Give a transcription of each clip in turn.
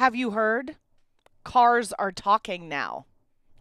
Have you heard? Cars are talking now.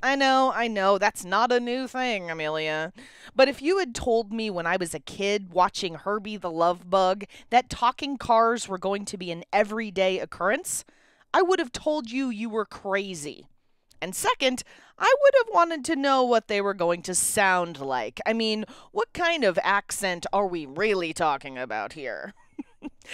I know, I know, that's not a new thing, Amelia. But if you had told me when I was a kid watching Herbie the Love Bug that talking cars were going to be an everyday occurrence, I would have told you you were crazy. And second, I would have wanted to know what they were going to sound like. I mean, what kind of accent are we really talking about here?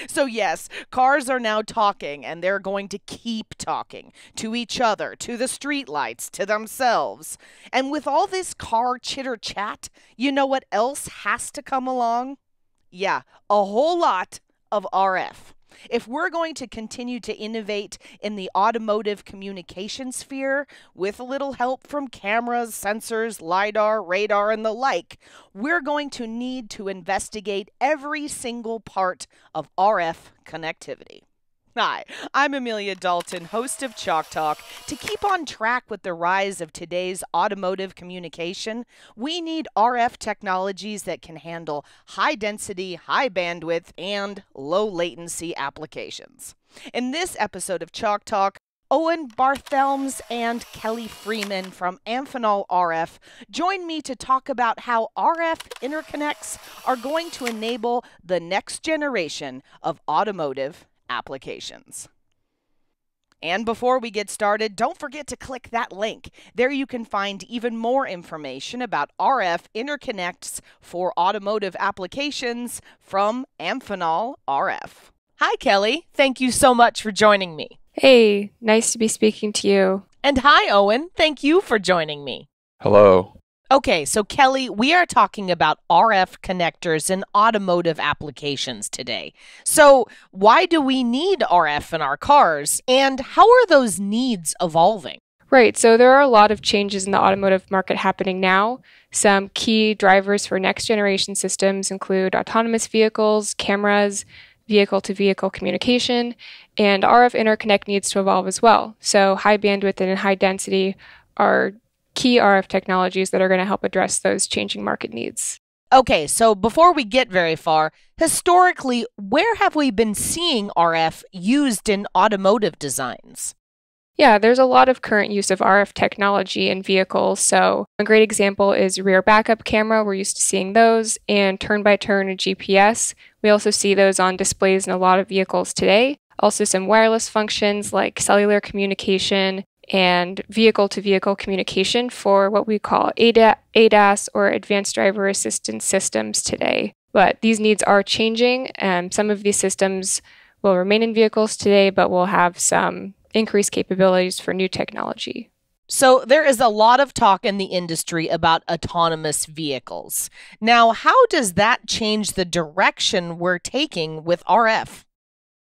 So, yes, cars are now talking, and they're going to keep talking to each other, to the streetlights, to themselves. And with all this car chitter chat, you know what else has to come along? Yeah, a whole lot of RF. If we're going to continue to innovate in the automotive communication sphere with a little help from cameras, sensors, LIDAR, radar, and the like, we're going to need to investigate every single part of RF connectivity. Hi, I'm Amelia Dalton, host of Chalk Talk. To keep on track with the rise of today's automotive communication, we need RF technologies that can handle high density, high bandwidth, and low latency applications. In this episode of Chalk Talk, Owen Barthelmes and Kelly Freeman from Amphenol RF join me to talk about how RF interconnects are going to enable the next generation of automotive applications. And before we get started, don't forget to click that link. There you can find even more information about RF interconnects for automotive applications from Amphenol RF. Hi, Kelly. Thank you so much for joining me. Hey, nice to be speaking to you. And hi, Owen. Thank you for joining me. Hello. Okay, so Kelly, we are talking about RF connectors in automotive applications today. So, why do we need RF in our cars, and how are those needs evolving? Right, so there are a lot of changes in the automotive market happening now. Some key drivers for next generation systems include autonomous vehicles, cameras, vehicle to vehicle communication, and RF interconnect needs to evolve as well. So, high bandwidth and high density are key RF technologies that are going to help address those changing market needs. Okay, so before we get very far, historically, where have we been seeing RF used in automotive designs? Yeah, there's a lot of current use of RF technology in vehicles. So, a great example is rear backup camera. We're used to seeing those, and turn by turn GPS. We also see those on displays in a lot of vehicles today. Also, some wireless functions like cellular communication and vehicle to vehicle communication for what we call ADAS or advanced driver assistance systems today. But these needs are changing, and some of these systems will remain in vehicles today, but will have some increased capabilities for new technology. So, there is a lot of talk in the industry about autonomous vehicles. Now, how does that change the direction we're taking with RF?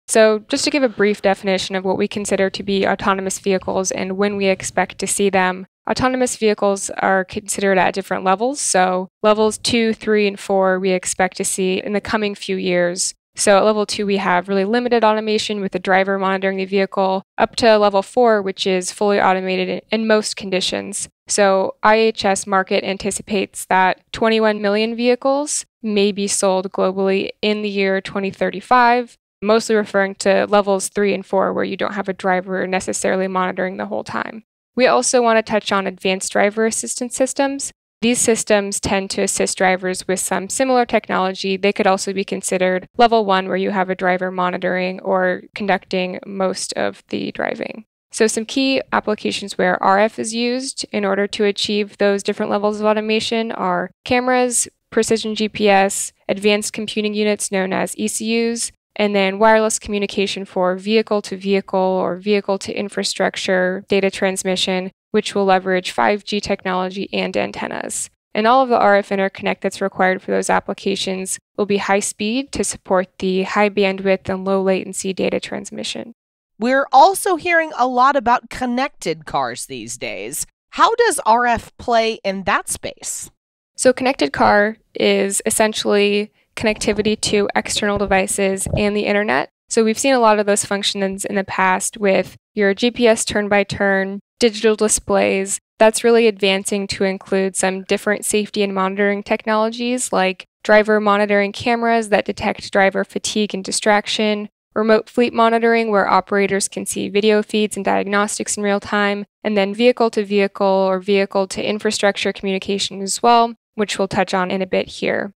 So, just to give a brief definition of what we consider to be autonomous vehicles and when we expect to see them, autonomous vehicles are considered at different levels. So, levels two, three, and four we expect to see in the coming few years. So, at level two, we have really limited automation with the driver monitoring the vehicle, up to level four, which is fully automated in most conditions. So, IHS Markit anticipates that 21 million vehicles may be sold globally in the year 2035 mostly referring to levels three and four, where you don't have a driver necessarily monitoring the whole time. We also want to touch on advanced driver assistance systems. These systems tend to assist drivers with some similar technology. They could also be considered level one, where you have a driver monitoring or conducting most of the driving. So, some key applications where RF is used in order to achieve those different levels of automation are cameras, precision GPS, advanced computing units known as ECUs, and then wireless communication for vehicle to vehicle or vehicle to infrastructure data transmission, which will leverage 5G technology and antennas. And all of the RF interconnect that's required for those applications will be high speed to support the high bandwidth and low latency data transmission. We're also hearing a lot about connected cars these days. How does RF play in that space? So, connected car is essentially connectivity to external devices and the internet. So we've seen a lot of those functions in the past with your GPS turn by turn, digital displays. That's really advancing to include some different safety and monitoring technologies like driver monitoring cameras that detect driver fatigue and distraction, remote fleet monitoring, where operators can see video feeds and diagnostics in real time, and then vehicle to vehicle or vehicle to infrastructure communication as well, which we'll touch on in a bit here.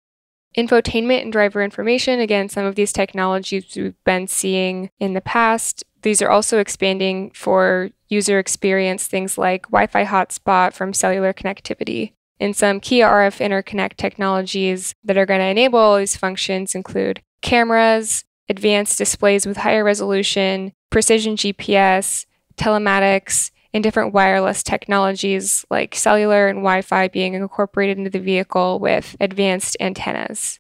Infotainment and driver information, again, some of these technologies we've been seeing in the past. These are also expanding for user experience, things like Wi Fi hotspot from cellular connectivity. And some key RF interconnect technologies that are going to enable all these functions include cameras, advanced displays with higher resolution, precision GPS, telematics, and different wireless technologies like cellular and Wi Fi being incorporated into the vehicle with advanced antennas.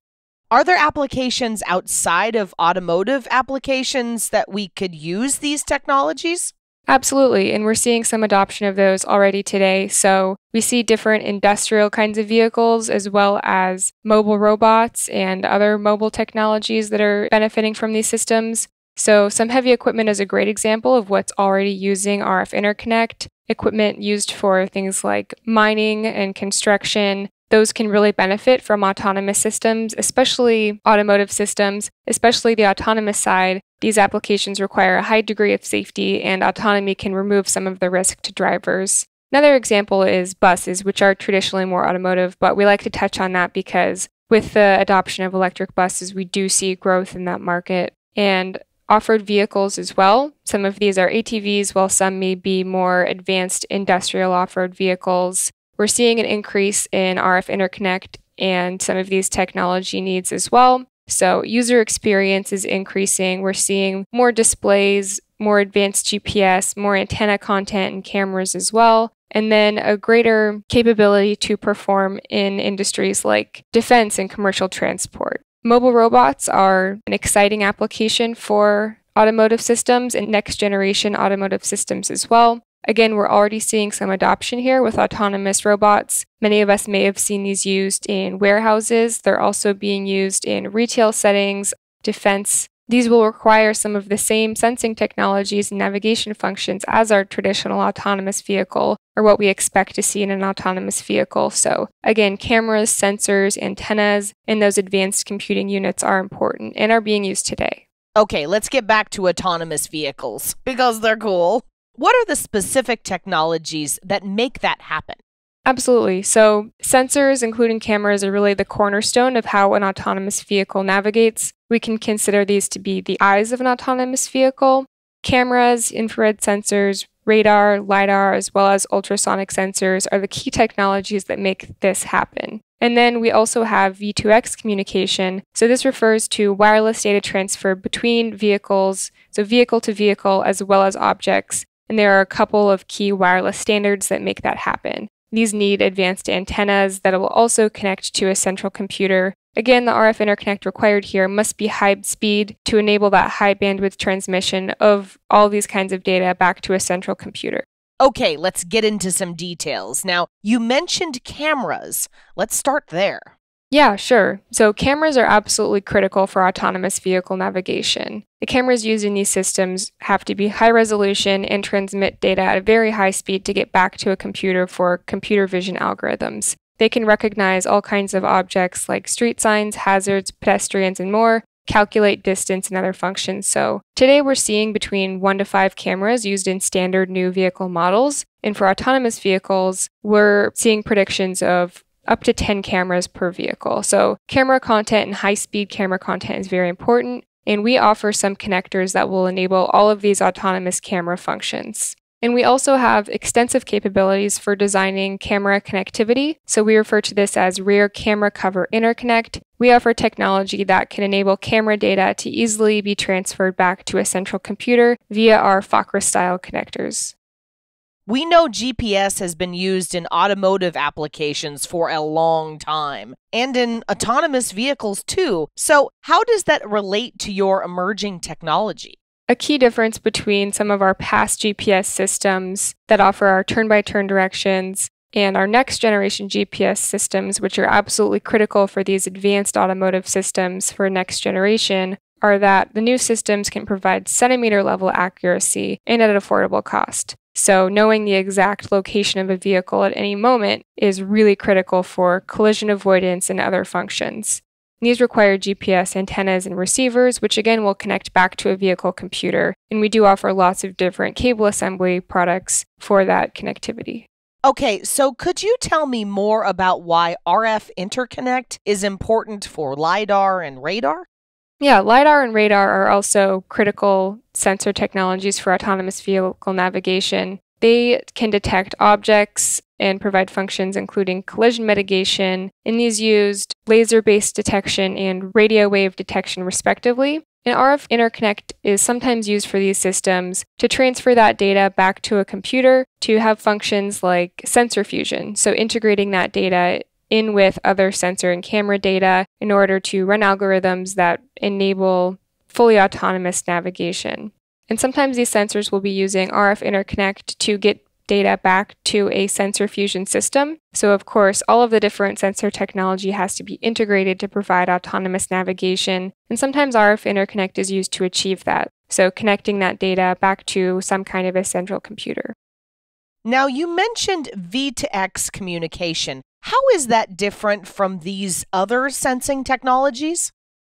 Are there applications outside of automotive applications that we could use these technologies? Absolutely, and we're seeing some adoption of those already today. So we see different industrial kinds of vehicles as well as mobile robots and other mobile technologies that are benefiting from these systems. So, some heavy equipment is a great example of what's already using RF interconnect. Equipment used for things like mining and construction. Those can really benefit from autonomous systems, especially automotive systems, especially the autonomous side. These applications require a high degree of safety, and autonomy can remove some of the risk to drivers. Another example is buses, which are traditionally more automotive, but we like to touch on that because with the adoption of electric buses, we do see growth in that market. And off road vehicles as well. Some of these are ATVs, while some may be more advanced industrial off road vehicles. We're seeing an increase in RF interconnect and some of these technology needs as well. So, user experience is increasing. We're seeing more displays, more advanced GPS, more antenna content and cameras as well. And then a greater capability to perform in industries like defense and commercial transport. Mobile robots are an exciting application for automotive systems and next generation automotive systems as well. Again, we're already seeing some adoption here with autonomous robots. Many of us may have seen these used in warehouses. They're also being used in retail settings, defense these will require some of the same sensing technologies and navigation functions as our traditional autonomous vehicle, or what we expect to see in an autonomous vehicle. So, again, cameras, sensors, antennas, and those advanced computing units are important and are being used today. Okay, let's get back to autonomous vehicles because they're cool. What are the specific technologies that make that happen? Absolutely. So, sensors, including cameras, are really the cornerstone of how an autonomous vehicle navigates. We can consider these to be the eyes of an autonomous vehicle. Cameras, infrared sensors, radar, LiDAR, as well as ultrasonic sensors are the key technologies that make this happen. And then we also have V2X communication. So this refers to wireless data transfer between vehicles, so vehicle to vehicle, as well as objects. And there are a couple of key wireless standards that make that happen. These need advanced antennas that will also connect to a central computer. Again, the RF interconnect required here must be high speed to enable that high bandwidth transmission of all these kinds of data back to a central computer. Okay, let's get into some details. Now, you mentioned cameras. Let's start there. Yeah, sure. So cameras are absolutely critical for autonomous vehicle navigation. The cameras used in these systems have to be high resolution and transmit data at a very high speed to get back to a computer for computer vision algorithms. They can recognize all kinds of objects like street signs, hazards, pedestrians, and more, calculate distance and other functions. So today we're seeing between one to five cameras used in standard new vehicle models. And for autonomous vehicles, we're seeing predictions of up to 10 cameras per vehicle. So, camera content and high speed camera content is very important. And we offer some connectors that will enable all of these autonomous camera functions. And we also have extensive capabilities for designing camera connectivity. So we refer to this as rear camera cover interconnect. We offer technology that can enable camera data to easily be transferred back to a central computer via our FAKRA style connectors. We know GPS has been used in automotive applications for a long time and in autonomous vehicles too. So, how does that relate to your emerging technology? A key difference between some of our past GPS systems that offer our turn by turn directions and our next generation GPS systems, which are absolutely critical for these advanced automotive systems for next generation, are that the new systems can provide centimeter level accuracy and at an affordable cost. So, knowing the exact location of a vehicle at any moment is really critical for collision avoidance and other functions. These require GPS antennas and receivers, which again will connect back to a vehicle computer. And we do offer lots of different cable assembly products for that connectivity. Okay, so could you tell me more about why RF interconnect is important for LiDAR and radar? Yeah, LiDAR and radar are also critical sensor technologies for autonomous vehicle navigation. They can detect objects and provide functions including collision mitigation, and these used laser based detection and radio wave detection, respectively. An RF interconnect is sometimes used for these systems to transfer that data back to a computer to have functions like sensor fusion, so integrating that data in with other sensor and camera data in order to run algorithms that enable fully autonomous navigation. And sometimes these sensors will be using RF interconnect to get data back to a sensor fusion system. So, of course, all of the different sensor technology has to be integrated to provide autonomous navigation. And sometimes RF interconnect is used to achieve that. So, connecting that data back to some kind of a central computer. Now, you mentioned V2X communication. How is that different from these other sensing technologies?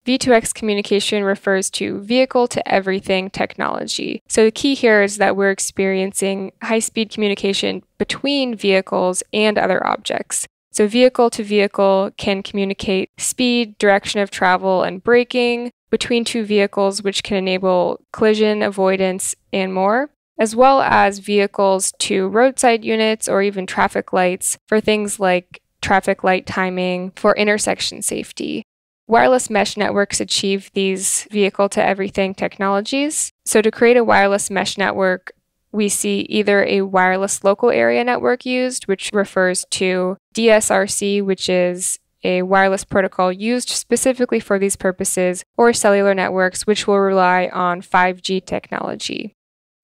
V2X communication refers to vehicle to everything technology. So the key here is that we're experiencing high speed communication between vehicles and other objects. So vehicle to vehicle can communicate speed, direction of travel, and braking between two vehicles, which can enable collision avoidance and more, as well as vehicles to roadside units or even traffic lights for things like traffic light timing for intersection safety. Wireless mesh networks achieve these vehicle to everything technologies. So, to create a wireless mesh network, we see either a wireless local area network used, which refers to DSRC, which is a wireless protocol used specifically for these purposes, or cellular networks, which will rely on 5G technology.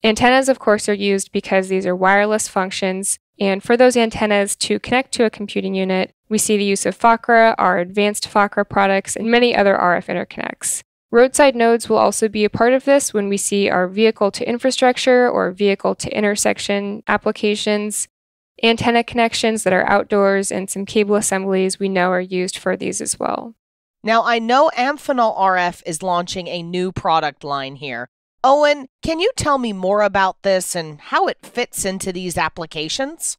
Antennas, of course, are used because these are wireless functions and for those antennas to connect to a computing unit, we see the use of FAKRA, our advanced FAKRA products, and many other RF interconnects. Roadside nodes will also be a part of this when we see our vehicle to infrastructure or vehicle to intersection applications. Antenna connections that are outdoors and some cable assemblies we know are used for these as well. Now, I know Amphenol RF is launching a new product line here. Owen, can you tell me more about this and how it fits into these applications?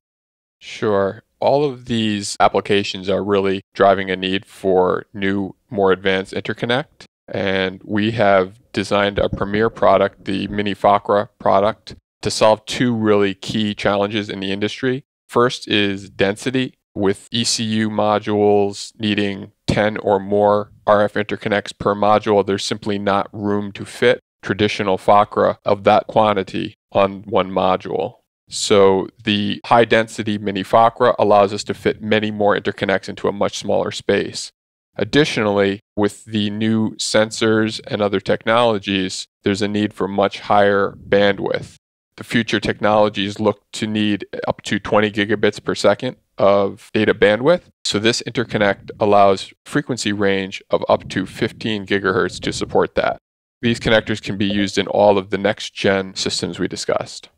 Sure. All of these applications are really driving a need for new, more advanced interconnect. And we have designed a premier product, the Mini FAKRA product, to solve two really key challenges in the industry. First is density, with ECU modules needing 10 or more RF interconnects per module, there's simply not room to fit traditional FAKRA of that quantity on one module. So the high density mini FAKRA allows us to fit many more interconnects into a much smaller space. Additionally, with the new sensors and other technologies, there's a need for much higher bandwidth. The future technologies look to need up to 20 gigabits per second of data bandwidth. So this interconnect allows frequency range of up to 15 gigahertz to support that. These connectors can be used in all of the next gen systems we discussed.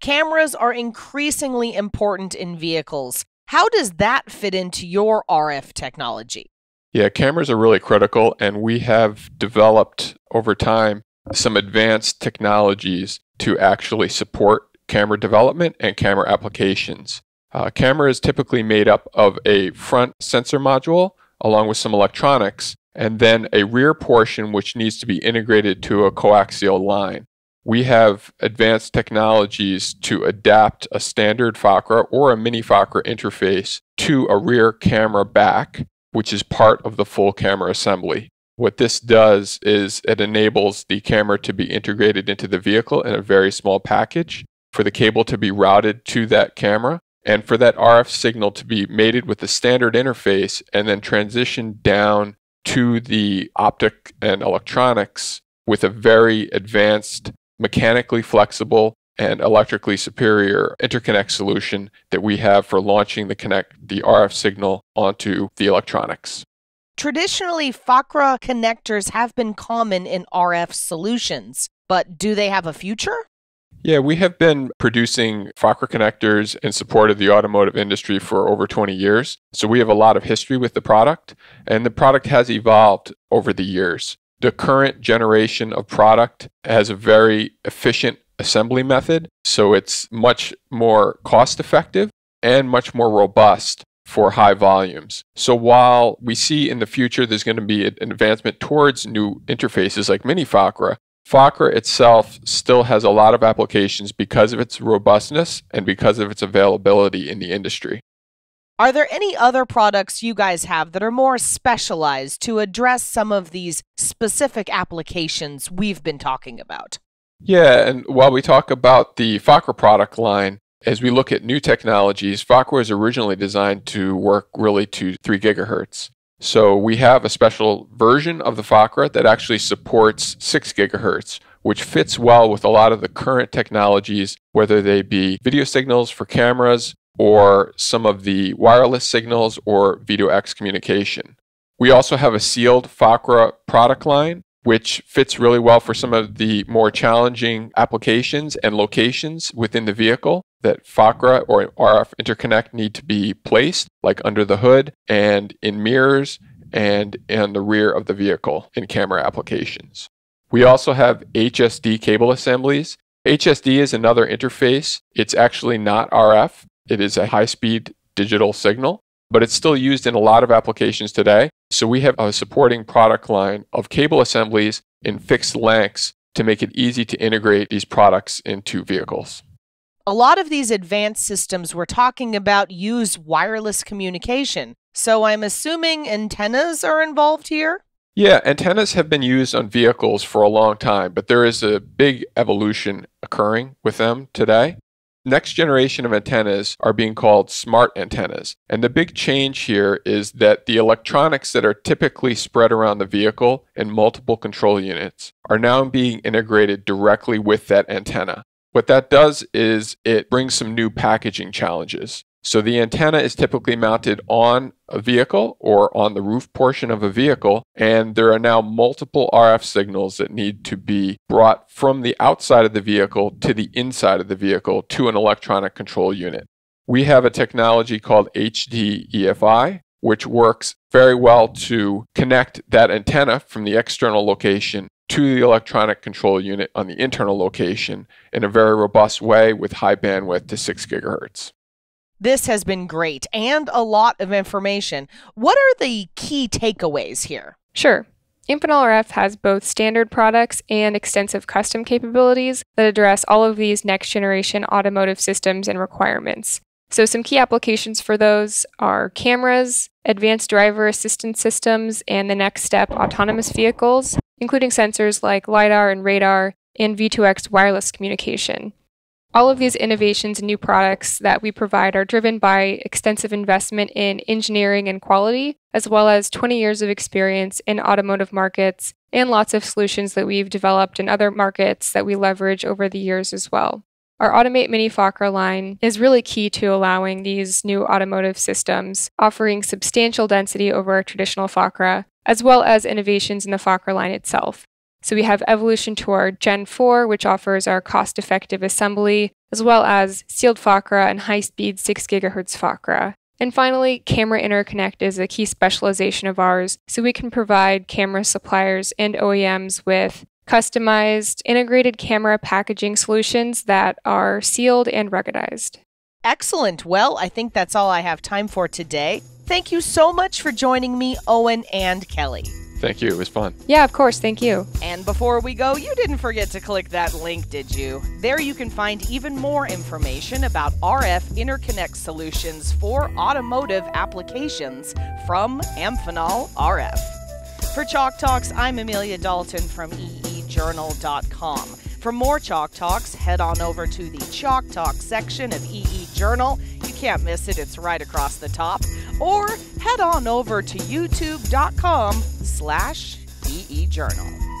Cameras are increasingly important in vehicles. How does that fit into your RF technology? Yeah, cameras are really critical, and we have developed over time some advanced technologies to actually support camera development and camera applications. Uh, camera is typically made up of a front sensor module along with some electronics and then a rear portion which needs to be integrated to a coaxial line. We have advanced technologies to adapt a standard FAKRA or a mini FAKRA interface to a rear camera back, which is part of the full camera assembly. What this does is it enables the camera to be integrated into the vehicle in a very small package, for the cable to be routed to that camera, and for that RF signal to be mated with the standard interface and then transitioned down to the optic and electronics with a very advanced, mechanically flexible, and electrically superior interconnect solution that we have for launching the connect the RF signal onto the electronics. Traditionally, FAKRA connectors have been common in RF solutions, but do they have a future? Yeah, we have been producing FAKRA connectors in support of the automotive industry for over 20 years. So we have a lot of history with the product, and the product has evolved over the years. The current generation of product has a very efficient assembly method, so it's much more cost effective and much more robust for high volumes. So while we see in the future there's going to be an advancement towards new interfaces like Mini FAKRA, FAKRA itself still has a lot of applications because of its robustness and because of its availability in the industry. Are there any other products you guys have that are more specialized to address some of these specific applications we've been talking about? Yeah, and while we talk about the FAKRA product line, as we look at new technologies, FAKRA was originally designed to work really to 3 gigahertz. So we have a special version of the FAKRA that actually supports 6 gigahertz, which fits well with a lot of the current technologies, whether they be video signals for cameras or some of the wireless signals or V2X communication. We also have a sealed FAKRA product line which fits really well for some of the more challenging applications and locations within the vehicle that FAKRA or RF interconnect need to be placed, like under the hood and in mirrors and in the rear of the vehicle in camera applications. We also have HSD cable assemblies. HSD is another interface. It's actually not RF. It is a high speed digital signal but it's still used in a lot of applications today. So we have a supporting product line of cable assemblies in fixed lengths to make it easy to integrate these products into vehicles. A lot of these advanced systems we're talking about use wireless communication. So I'm assuming antennas are involved here? Yeah, antennas have been used on vehicles for a long time, but there is a big evolution occurring with them today. Next generation of antennas are being called smart antennas. And the big change here is that the electronics that are typically spread around the vehicle in multiple control units are now being integrated directly with that antenna. What that does is it brings some new packaging challenges. So the antenna is typically mounted on a vehicle or on the roof portion of a vehicle, and there are now multiple RF signals that need to be brought from the outside of the vehicle to the inside of the vehicle to an electronic control unit. We have a technology called HDEFI, which works very well to connect that antenna from the external location to the electronic control unit on the internal location in a very robust way with high bandwidth to 6 gigahertz. This has been great and a lot of information. What are the key takeaways here? Sure. Amphenol RF has both standard products and extensive custom capabilities that address all of these next generation automotive systems and requirements. So, some key applications for those are cameras, advanced driver assistance systems, and the next step, autonomous vehicles, including sensors like LiDAR and radar, and V2X wireless communication. All of these innovations and new products that we provide are driven by extensive investment in engineering and quality, as well as 20 years of experience in automotive markets and lots of solutions that we've developed in other markets that we leverage over the years as well. Our Automate Mini FAKRA line is really key to allowing these new automotive systems, offering substantial density over a traditional FAKRA, as well as innovations in the FAKRA line itself. So we have evolution to our Gen 4, which offers our cost effective assembly, as well as sealed FAKRA and high speed 6 GHz FAKRA. And finally, camera interconnect is a key specialization of ours, so we can provide camera suppliers and OEMs with customized integrated camera packaging solutions that are sealed and ruggedized. Excellent. Well, I think that's all I have time for today. Thank you so much for joining me, Owen and Kelly. Thank you. It was fun. Yeah, of course. Thank you. And before we go, you didn't forget to click that link, did you? There you can find even more information about RF interconnect solutions for automotive applications from Amphenol RF. For Chalk Talks, I'm Amelia Dalton from eejournal.com. For more Chalk Talks, head on over to the Chalk Talk section of EE Journal. Can't miss it, it's right across the top. Or head on over to youtube.com slash EE Journal.